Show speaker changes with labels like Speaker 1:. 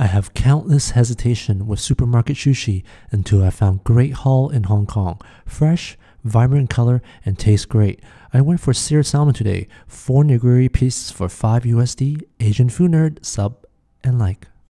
Speaker 1: I have countless hesitation with supermarket sushi until I found Great Hall in Hong Kong. Fresh, vibrant color, and tastes great. I went for seared salmon today. Four nigiri pieces for 5 USD. Asian food nerd, sub, and like.